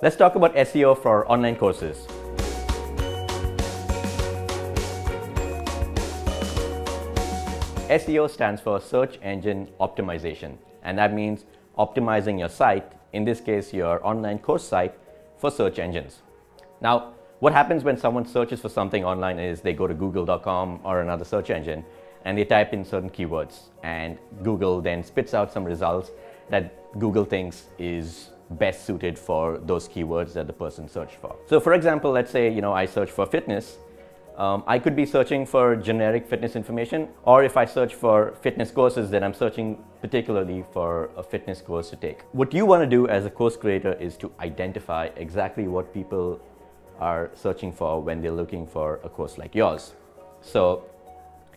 Let's talk about SEO for online courses. SEO stands for Search Engine Optimization, and that means optimizing your site, in this case your online course site, for search engines. Now, what happens when someone searches for something online is they go to google.com or another search engine and they type in certain keywords and Google then spits out some results that Google thinks is best suited for those keywords that the person searched for. So for example, let's say, you know, I search for fitness. Um, I could be searching for generic fitness information, or if I search for fitness courses, then I'm searching particularly for a fitness course to take. What you want to do as a course creator is to identify exactly what people are searching for when they're looking for a course like yours. So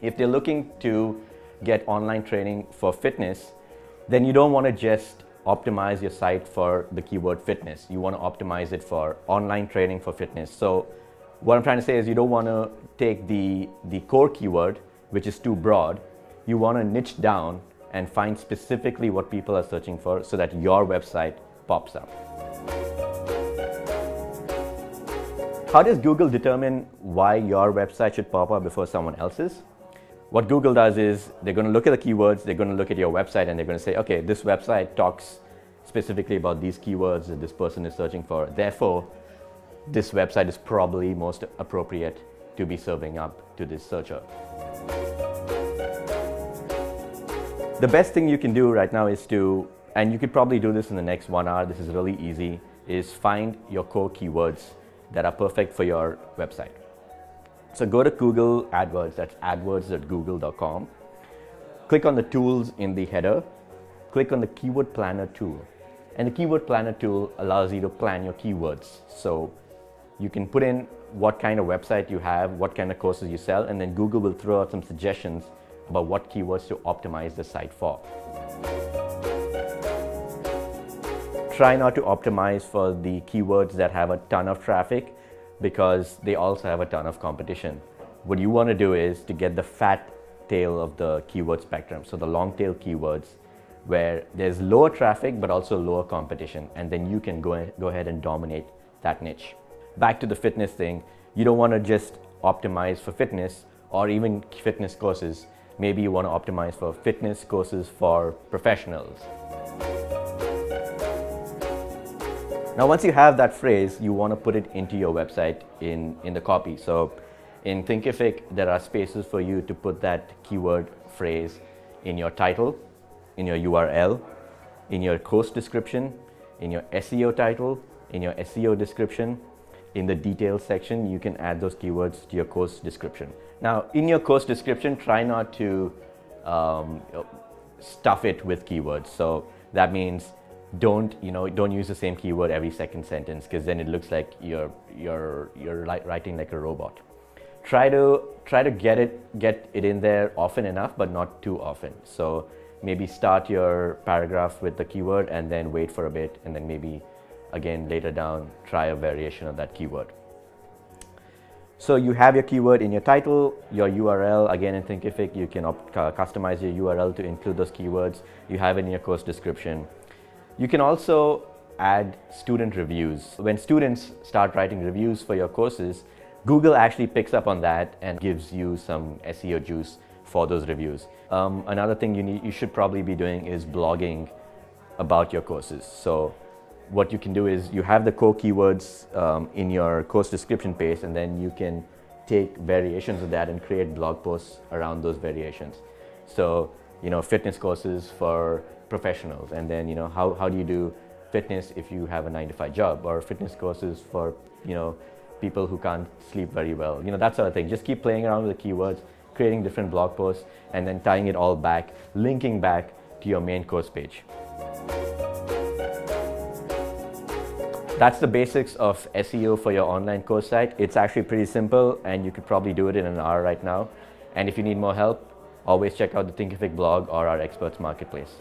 if they're looking to get online training for fitness, then you don't want to just optimize your site for the keyword fitness. You want to optimize it for online training for fitness. So what I'm trying to say is you don't want to take the, the core keyword, which is too broad. You want to niche down and find specifically what people are searching for so that your website pops up. How does Google determine why your website should pop up before someone else's? What Google does is they're going to look at the keywords, they're going to look at your website, and they're going to say, okay, this website talks specifically about these keywords that this person is searching for. Therefore, this website is probably most appropriate to be serving up to this searcher. The best thing you can do right now is to, and you could probably do this in the next one hour, this is really easy, is find your core keywords that are perfect for your website. So go to Google AdWords, that's adwords.google.com. Click on the tools in the header. Click on the Keyword Planner tool. And the Keyword Planner tool allows you to plan your keywords. So you can put in what kind of website you have, what kind of courses you sell, and then Google will throw out some suggestions about what keywords to optimize the site for. try not to optimize for the keywords that have a ton of traffic because they also have a ton of competition. What you want to do is to get the fat tail of the keyword spectrum, so the long tail keywords where there's lower traffic but also lower competition and then you can go, go ahead and dominate that niche. Back to the fitness thing, you don't want to just optimize for fitness or even fitness courses. Maybe you want to optimize for fitness courses for professionals. Now, once you have that phrase, you want to put it into your website in, in the copy. So in Thinkific, there are spaces for you to put that keyword phrase in your title, in your URL, in your course description, in your SEO title, in your SEO description, in the details section, you can add those keywords to your course description. Now, in your course description, try not to um, stuff it with keywords. So that means don't you know don't use the same keyword every second sentence because then it looks like you're you're you're writing like a robot try to try to get it get it in there often enough but not too often so maybe start your paragraph with the keyword and then wait for a bit and then maybe again later down try a variation of that keyword so you have your keyword in your title, your URL, again in Thinkific, you can uh, customize your URL to include those keywords. You have it in your course description. You can also add student reviews. When students start writing reviews for your courses, Google actually picks up on that and gives you some SEO juice for those reviews. Um, another thing you, need, you should probably be doing is blogging about your courses. So what you can do is you have the core keywords um, in your course description page and then you can take variations of that and create blog posts around those variations. So, you know, fitness courses for professionals and then you know how, how do you do fitness if you have a nine to five job or fitness courses for you know people who can't sleep very well you know that sort of thing just keep playing around with the keywords creating different blog posts and then tying it all back linking back to your main course page that's the basics of SEO for your online course site. It's actually pretty simple and you could probably do it in an hour right now. And if you need more help, always check out the Thinkific blog or our experts marketplace.